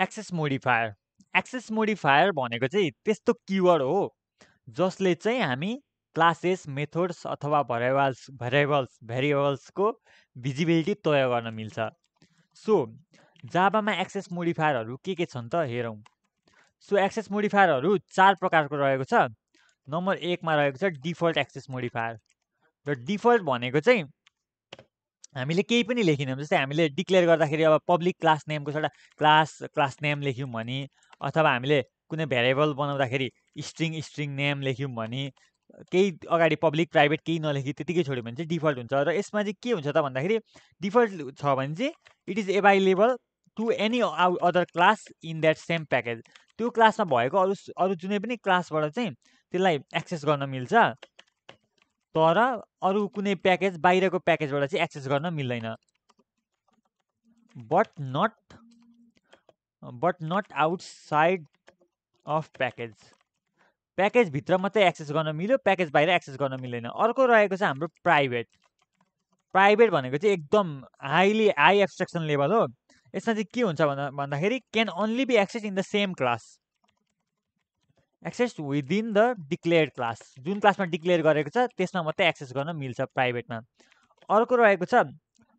Access modifier. Access modifier भनेको चाहिँ त्यस्तो किवर्ड हो जसले चाहिँ हामी क्लासेस मेथड्स अथवा भरेबल्स भेरिएबल्स भेरिएबल्सको भिजिबिलिटी तय गर्न मिल्छ। सो जाबामा एक्सेस मोडिफायरहरू के के छन् त हेरौँ। सो एक्सेस मोडिफायरहरू चार प्रकारको रहेको छ। नम्बर एकमा रहेको छ डिफल्ट एक्सेस मोडिफायर। र डिफल्ट भनेको चाहिँ हामीले केही पनि लेखिनौँ। जस्तै हामीले डिक्लेयर गर्दाखेरि अब पब्लिक क्लास नेमको एउटा क्लास क्लास नेम लेख्यौँ भने अथवा हामीले कुनै भेरिएबल बनाउँदाखेरि स्ट्रिङ स्ट्रिङ नेम लेख्यौँ भने केही अगाडि पब्लिक प्राइभेट केही नलेखी त्यतिकै छोड्यो भने चाहिँ डिफल्ट हुन्छ। र यसमा चाहिँ के हुन्छ त भन्दाखेरि डिफल्ट छ भने चाहिँ it is available to any other class in that same package. त्यो क्लासमा भएको अरू अरू जुनै पनि क्लासबाट चाहिँ त्यसलाई एक्सेस गर्न मिल्छ। तर अरू कुनै प्याकेज बाहिरको प्याकेजबाट चाहिँ एक्सेस गर्न मिल्दैन। But not but not outside of package प्याकेजभित्र मात्रै एक्सेस गर्न मिल्यो प्याकेज बाहिर एक्सेस गर्न मिल्दैन। अर्को रहेको छ हाम्रो प्राइभेट प्राइभेट भनेको चाहिँ एकदम हाइली हाई एब्सट्रेक्सन लेभल हो। यसमा चाहिँ के हुन्छ भन्दा भन्दाखेरि can only be access in the same class access within the declared class जुन क्लासमा डिक्लेयर गरेको छ त्यसमा मात्रै एक्सेस गर्न मिल्छ प्राइभेटमा अर्को रहेको छ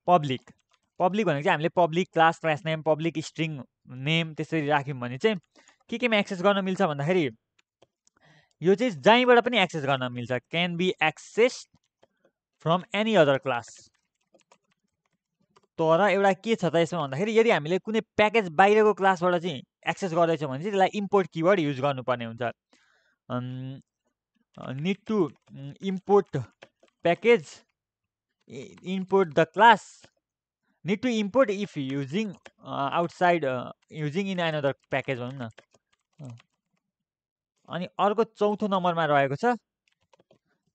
पब्लिक पब्लिक भनेको चाहिँ हामीले public class class name public string name त्यसरी राख्यौँ भने चाहिँ के केमा एक्सेस गर्न मिल्छ भन्दाखेरि यो चाहिँ जहीँबाट पनि एक्सेस गर्न मिल्छ। Can be access from any other class तर एउटा के छ त यसमा भन्दाखेरि यदि हामीले कुनै प्याकेज बाहिरको क्लासबाट चाहिँ एक्सेस गर्दैछ भने चाहिँ त्यसलाई इम्पोर्ट किवर्ड युज गर्नुपर्ने हुन्छ। Need to import package import the class need to import if using outside using in other package भनौँ न। अनि अर्को चौथो नम्बरमा रहेको छ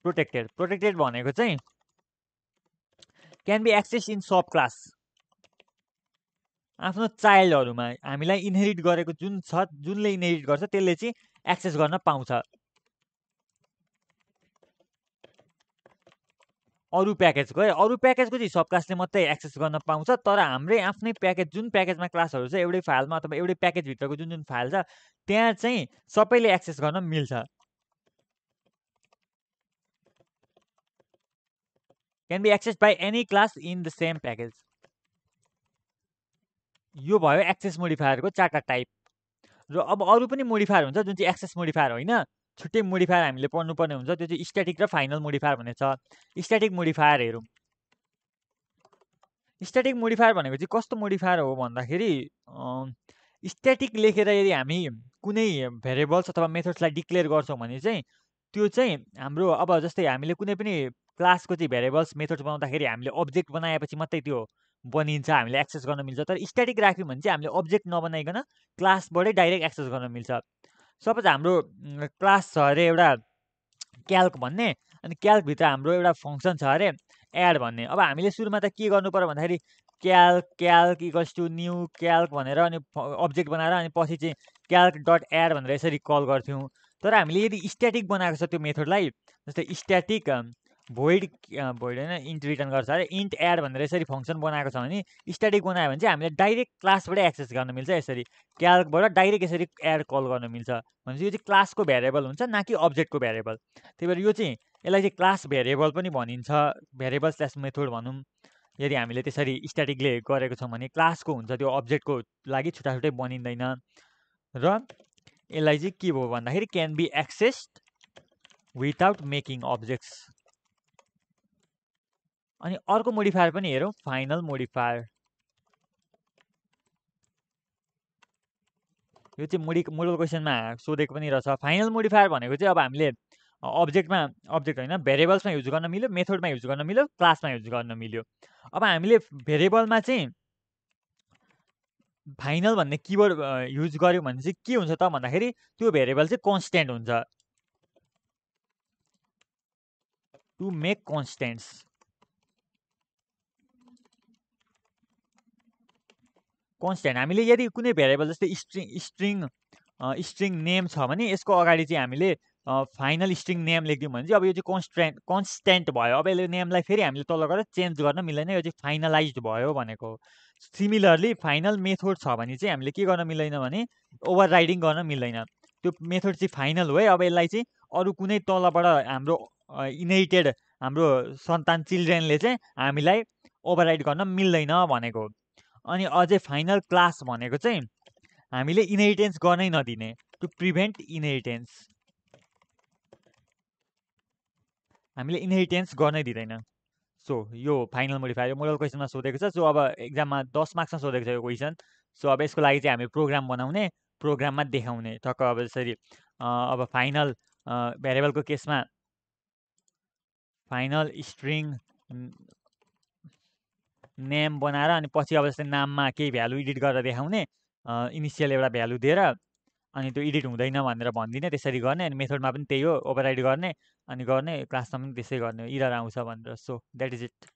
प्रोटेक्टेड प्रोटेक्टेड भनेको चाहिँ can be access in sub class आफ्नो चाइल्डहरूमा हामीलाई इनहेरिट गरेको जुन छ जुनले इनहेरिट गर्छ त्यसले चाहिँ एक्सेस गर्न पाउँछ। अरू प्याकेजको है अरू प्याकेजको चाहिँ सब क्लासले मात्रै एक्सेस गर्न पाउँछ तर हाम्रै आफ्नै प्याकेज जुन प्याकेजमा क्लासहरू छ एउटै फाइलमा अथवा एउटै प्याकेजभित्रको जुन जुन फाइल छ त्यहाँ चाहिँ सबैले एक्सेस गर्न मिल्छ। Can be access by any class in the same package यो भयो एक्सेस मोडिफायरको चारवटा टाइप। र अब अरू पनि मोडिफायर हुन्छ जुन चाहिँ एक्सेस मोडिफायर होइन छुट्टै मोडिफायर हामीले पढ्नुपर्ने हुन्छ त्यो चाहिँ स्ट्याटिक र फाइनल मोडिफायर भन्ने छ स्ट्याटिक मोडिफायर हेरौँ। स्ट्याटिक मोडिफायर भनेको चाहिँ कस्तो मोडिफायर हो भन्दाखेरि स्ट्याटिक लेखेर यदि हामी कुनै भेरिएबल्स अथवा मेथड्सलाई डिक्लेयर गर्छौँ भने चाहिँ त्यो चाहिँ हाम्रो अब जस्तै हामीले कुनै पनि क्लासको चाहिँ भेरिएबल्स मेथड्स बनाउँदाखेरि हामीले अब्जेक्ट बनाएपछि मात्रै त्यो बनिन्छ हामीले एक्सेस गर्न मिल्छ। तर स्ट्याटिक राख्यौँ भने चाहिँ हामीले अब्जेक्ट नबनाइकन क्लासबाटै डाइरेक्ट एक्सेस गर्न मिल्छ। सपोज हाम्रो क्लास छ अरे एउटा क्याल्क भन्ने अनि क्याल्कभित्र हाम्रो एउटा फङ्सन छ अरे एड भन्ने। अब हामीले सुरुमा त के गर्नु पऱ्यो भन्दाखेरि calc calc equals to new calc भनेर अनि अब्जेक्ट बनाएर अनि पछि चाहिँ क्याल्क डट एड भनेर यसरी कल गर्थ्यौँ। तर हामीले यदि स्ट्याटिक बनाएको छ त्यो मेथडलाई जस्तै स्ट्याटिक भोइड भोइड होइन इन्ट रिटर्न गर्छ। अरे इन्ट एड भनेर यसरी फङ्सन बनाएको छ भने स्ट्याटिक बनायो भने चाहिँ हामीले डाइरेक्ट क्लासबाटै एक्सेस गर्न मिल्छ यसरी। क्याल्कबाट डाइरेक्ट यसरी एड कल गर्न मिल्छ। भने यो चाहिँ क्लासको भ्यारिएबल हुन्छ न कि अब्जेक्टको भ्यारिएबल त्यही भएर यो चाहिँ यसलाई चाहिँ क्लास भ्यारिएबल पनि भनिन्छ। भ्यारिएबल स्ल्यास मेथड भनौँ। यदि हामीले त्यसरी स्ट्याटिकले गरेको छौँ भने क्लासको हुन्छ त्यो अब्जेक्टको लागि छुट्टा छुट्टै बनिँदैन। र यसलाई चाहिँ के भयो भन्दाखेरि can be accessed without making objects अनि अर्को मोडिफायर पनि हेरौँ फाइनल मोडिफायर। यो चाहिँ मोडि मोडल क्वेसनमा सोधेको पनि रहेछ। फाइनल मोडिफायर भनेको चाहिँ अब हामीले अब्जेक्टमा अब्जेक्ट होइन भेरिएबल्समा युज गर्न मिल्यो मेथडमा युज गर्न मिल्यो क्लासमा युज गर्न मिल्यो। अब हामीले भेरिएबलमा चाहिँ फाइनल भन्ने किवर्ड युज गऱ्यौँ भने चाहिँ के हुन्छ त भन्दाखेरि त्यो भेरिएबल चाहिँ कन्सटेन्ट हुन्छ। टु मेक कन्सटेन्ट्स कन्सटेन्ट हामीले यदि कुनै भेरिएबल जस्तै स्ट्रिङ स्ट्रिङ स्ट्रिङ नेम छ भने यसको अगाडि चाहिँ हामीले फाइनल स्ट्रिङ नेम लेखिदिउँ भने चाहिँ अब यो चाहिँ कन्सटेन्ट कन्सटेन्ट भयो। अब यसले नेमलाई फेरि हामीले तल गरेर चेन्ज गर्न मिल्दैन। यो चाहिँ फाइनलाइज भयो भनेको। सिमिलरली फाइनल मेथोड छ भने चाहिँ हामीले के गर्न मिल्दैन भने ओभर राइडिङ गर्न मिल्दैन। त्यो मेथड चाहिँ फाइनल हो है। अब यसलाई चाहिँ अरू कुनै तलबाट हाम्रो इनेटेड हाम्रो सन्तान चिल्ड्रेनले चाहिँ हामीलाई ओभरराइड गर्न मिल्दैन भनेको। अनि अझै फाइनल क्लास भनेको चाहिँ हामीले इनहेरिटेन्स गर्नै नदिने टु प्रिभेन्ट इनहेरिटेन्स हामीले इनहेरिटेन्स गर्नै दिँदैन। सो यो फाइनल मोडिफायर मोडल क्वेसनमा सोधेको छ। सो अब एक्जाममा दस मार्क्समा सोधेको छ यो क्वेसन सो अब यसको लागि चाहिँ हामी प्रोग्राम बनाउने प्रोग्राममा देखाउने। टक्क अब यसरी अब फाइनल भेरिएबलको केसमा फाइनल स्ट्रिङ नेम बनाएर अनि पछि अब जस्तै नाममा केही भ्यालु एडिट गरेर देखाउने इनिसियल एउटा भ्यालु दिएर अनि त्यो एडिट हुँदैन भनेर भनिदिने त्यसरी गर्ने अनि मेथडमा पनि त्यही हो ओभरराइड गर्ने अनि गर्ने क्लासमा पनि त्यसै गर्ने इरर आउँछ भनेर। So that is it